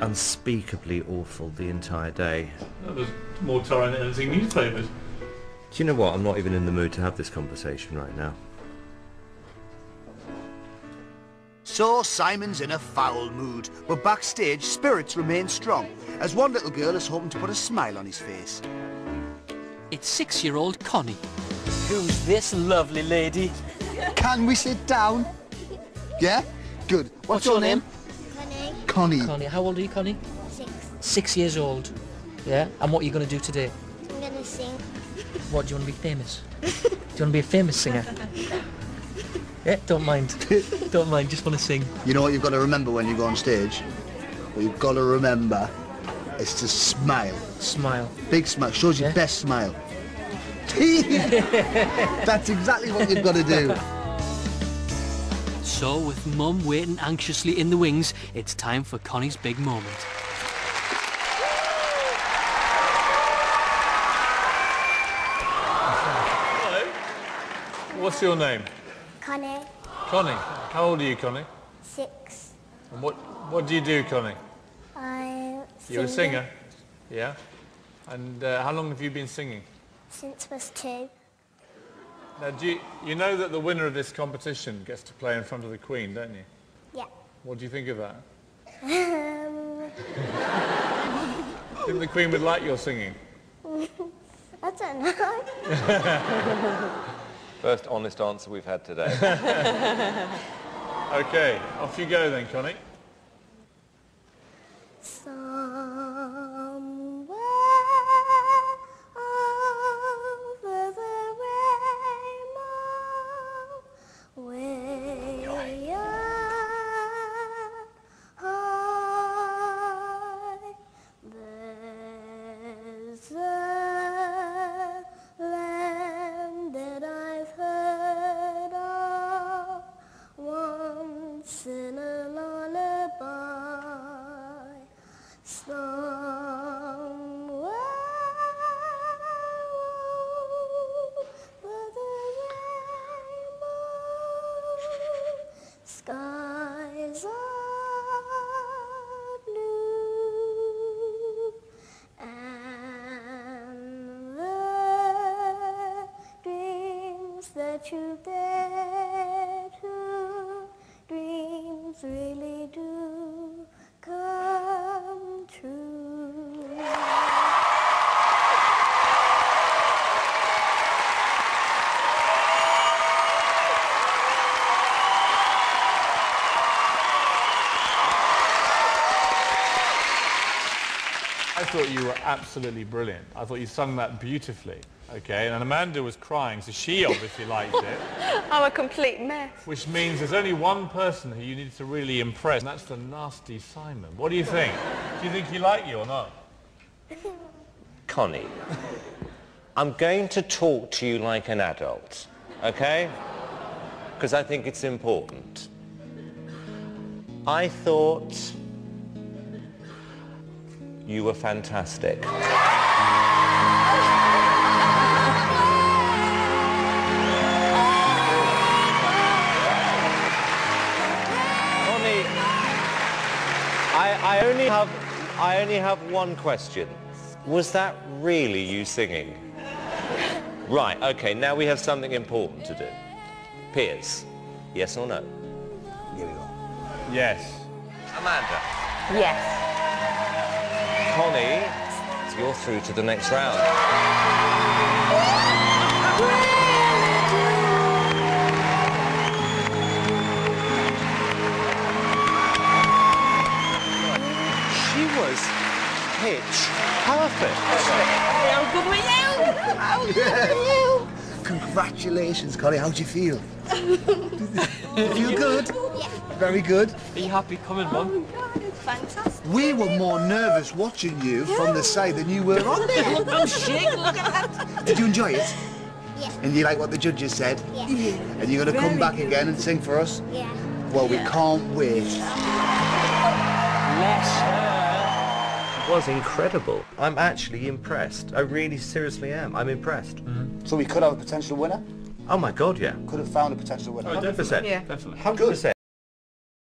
unspeakably awful the entire day. That was more tiring than anything newspapers. Do you know what? I'm not even in the mood to have this conversation right now. So Simon's in a foul mood, but backstage spirits remain strong, as one little girl is hoping to put a smile on his face. It's six-year-old Connie. Who's this lovely lady? Can we sit down? Yeah? Good. What's, What's your name? Connie. Connie. Connie. How old are you, Connie? Six. Six years old. Yeah? And what are you going to do today? I'm gonna sing. What, do you want to be famous? do you want to be a famous singer? yeah, don't mind. don't mind, just want to sing. You know what you've got to remember when you go on stage? What you've got to remember is to smile. Smile. Big smile. Shows your Yeah. best smile. That's exactly what you've got to do. So, with Mum waiting anxiously in the wings, it's time for Connie's big moment. Hello. What's your name? Connie. Connie. How old are you, Connie? Six. And what, what do you do, Connie? I'm You're a singer? Yeah? And uh, how long have you been singing? Since was two. Now, do you, you know that the winner of this competition gets to play in front of the Queen, don't you? Yeah. What do you think of that? Um, Think the Queen would like your singing? I don't know. First honest answer we've had today. Okay, off you go then, Connie. Somewhere over the rainbow, skies are blue, and the dreams that you dare to dreams really do I thought you were absolutely brilliant. I thought you sung that beautifully. Okay, and Amanda was crying, so she obviously liked it. I'm a complete mess. Which means there's only one person who you need to really impress, and that's the nasty Simon. What do you think? Do you think he liked you or not? Connie, I'm going to talk to you like an adult, okay? Because I think it's important. I thought you were fantastic. Connie, I, I only have I only have one question. Was that really you singing? Right, okay, now we have something important to do. Piers, yes or no? Here we go. Yes. Amanda. Yes. Connie, you're through to the next round. She was pitch perfect. How good were you? How good were you? Congratulations, Connie. How do you feel? you feel good? Very good. Are you happy coming, Mum? Oh, God, it's fantastic. We were more nervous watching you from the side than you were on there. I'm shaking. Look at that. Did you enjoy it? Yeah. And you like what the judges said? Yeah. And you're going to come back again and sing for us? Yeah. Well, we can't wait. Bless her. It was incredible. I'm actually impressed. I really seriously am. I'm impressed. Mm-hmm. So we could have a potential winner? Oh my god, yeah. Could have found a potential winner. Oh, 100%. Yeah. Definitely. 100%.